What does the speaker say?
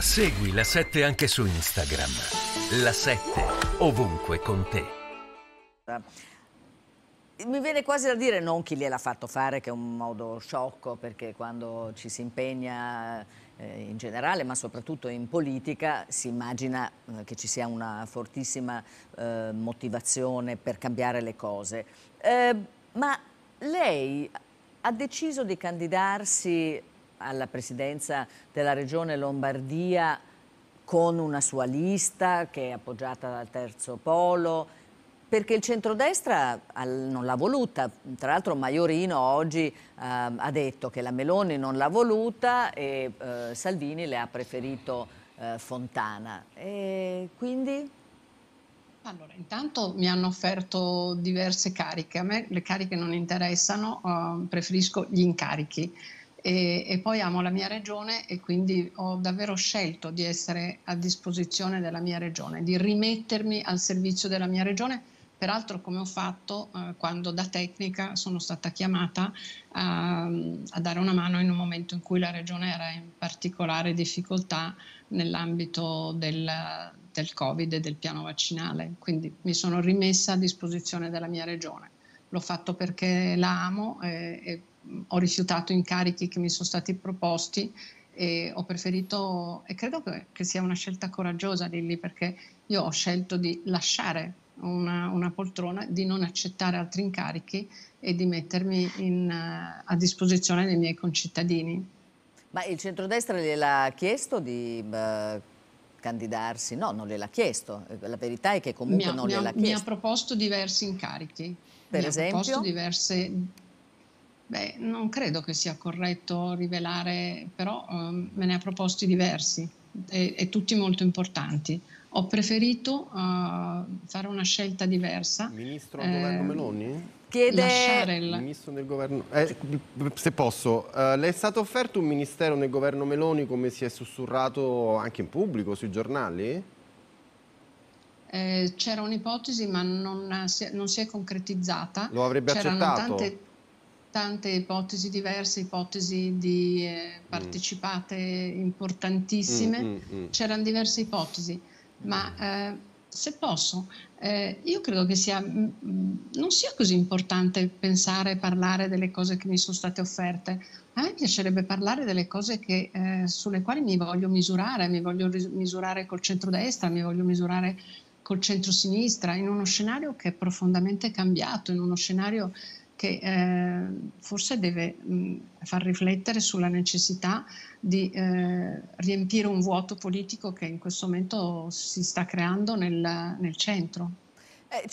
Segui la 7 anche su Instagram. La 7 ovunque con te. Mi viene quasi da dire non chi gliel'ha fatto fare, che è un modo sciocco, perché quando ci si impegna eh, in generale, ma soprattutto in politica, si immagina eh, che ci sia una fortissima eh, motivazione per cambiare le cose. Eh, ma lei ha deciso di candidarsi alla presidenza della regione Lombardia con una sua lista che è appoggiata dal terzo polo, perché il centrodestra non l'ha voluta. Tra l'altro Maiorino oggi eh, ha detto che la Meloni non l'ha voluta e eh, Salvini le ha preferito eh, Fontana. E quindi? Allora, intanto mi hanno offerto diverse cariche. A me le cariche non interessano, uh, preferisco gli incarichi e, e, poi amo la mia regione e quindi ho davvero scelto di essere a disposizione della mia regione, di rimettermi al servizio della mia regione, peraltro come ho fatto eh, quando da tecnica sono stata chiamata a, a, dare una mano in un momento in cui la regione era in particolare difficoltà nell'ambito del, del Covid e del piano vaccinale, quindi mi sono rimessa a disposizione della mia regione. L'ho fatto perché la amo e, e ho rifiutato incarichi che mi sono stati proposti e ho preferito, e credo che, che sia una scelta coraggiosa Lilli, perché io ho scelto di lasciare una, una, poltrona, di non accettare altri incarichi e di mettermi in, a disposizione dei miei concittadini. Ma il centrodestra gliel'ha chiesto di uh, candidarsi? No, non gliel'ha chiesto. La verità è che comunque ha, non gliel'ha chiesto. Mi ha proposto diversi incarichi. Per mi esempio? Ha proposto diverse Beh, non credo che sia corretto rivelare, però um, me ne ha proposti diversi e, e tutti molto importanti. Ho preferito uh, fare una scelta diversa. Ministro del eh, governo Meloni? Chiede... Il... Ministro del governo... Eh, se posso, uh, le è stato offerto un ministero nel governo Meloni come si è sussurrato anche in pubblico, sui giornali? Eh, c'era un'ipotesi ma non si, è, non si, è, concretizzata. Lo avrebbe accettato? Tante tante ipotesi diverse, ipotesi di eh, mm. partecipate mm. importantissime, mm, mm, mm, c'erano diverse ipotesi, ma eh, se posso, eh, io credo che sia, non sia così importante pensare e parlare delle cose che mi sono state offerte. A me piacerebbe parlare delle cose che, eh, sulle quali mi voglio misurare, mi voglio misurare col centrodestra, mi voglio misurare col centrosinistra, in uno scenario che è profondamente cambiato, in uno scenario che eh, forse deve mh, far riflettere sulla necessità di eh, riempire un vuoto politico che in questo momento si sta creando nel, nel centro. Eh,